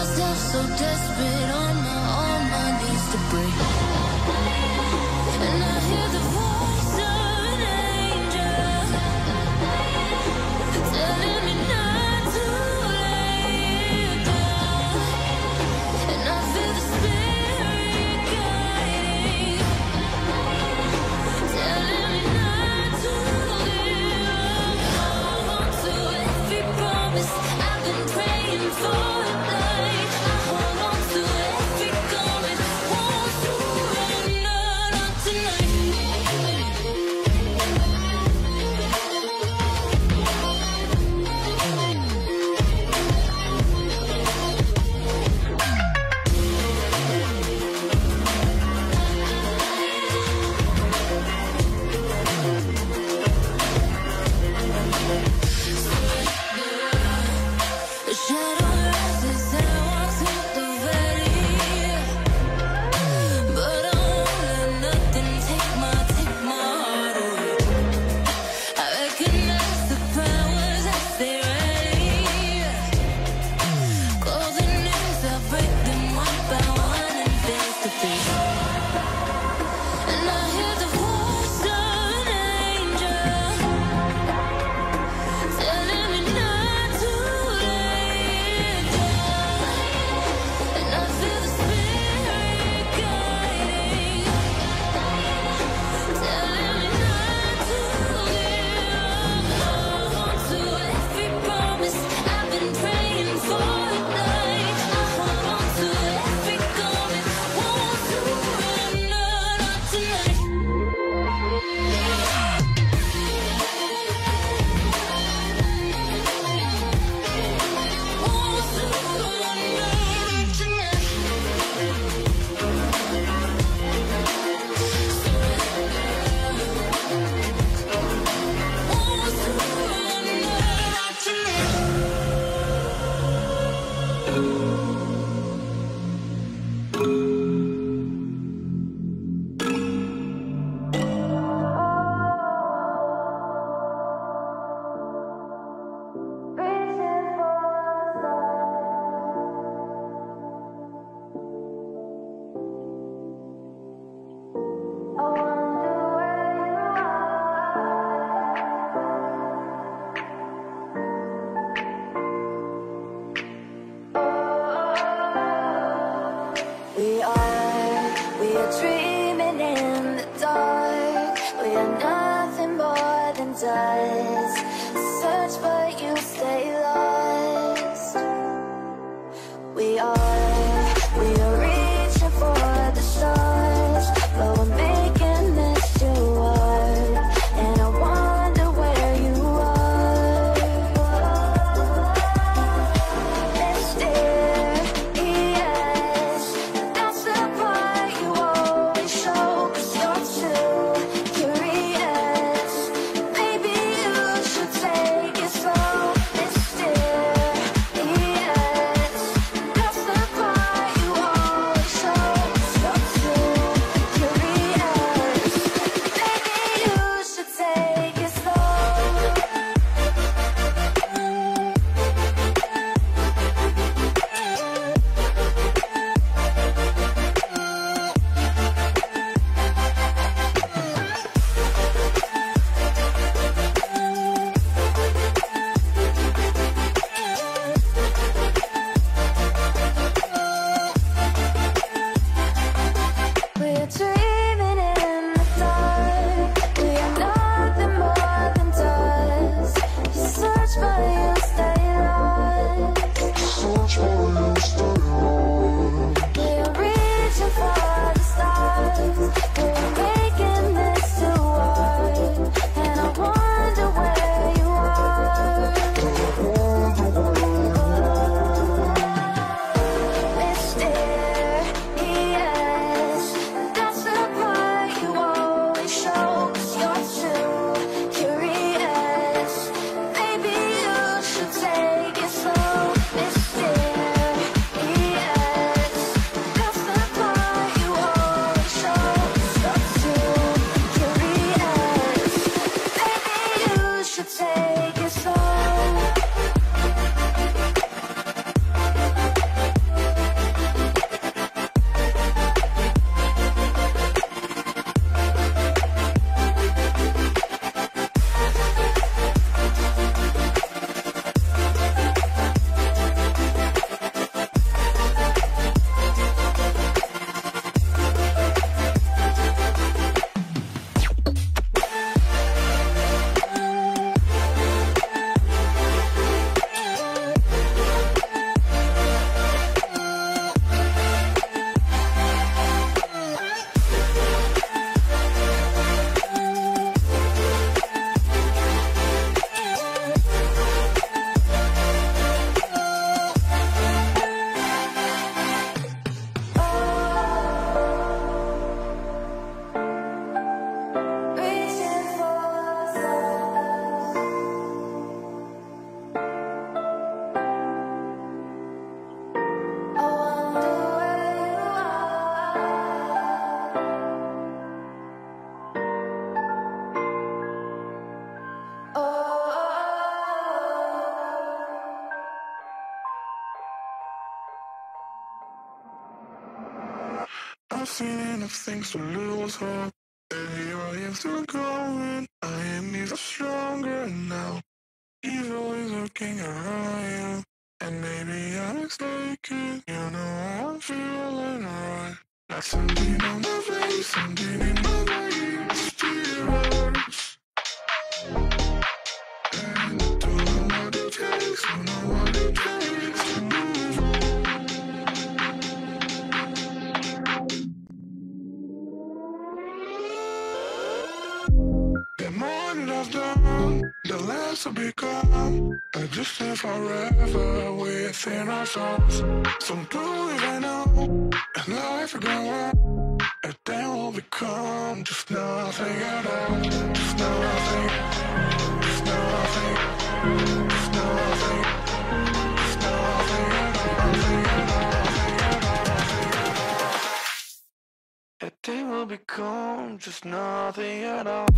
myself so desperate. On my, own, my knees to break. Seen enough things to lose hope. And here I am still going. I am even stronger now. He's always looking around you. And maybe I'm mistaken. You know I'm feeling alright. Like something on my face, something in my brain. The less I become. Just live forever within ourselves. Some prove I know, and life will go on. And then we'll become just nothing at all. Just nothing. Just nothing. Just nothing. Nothing at all. We'll become just nothing at all.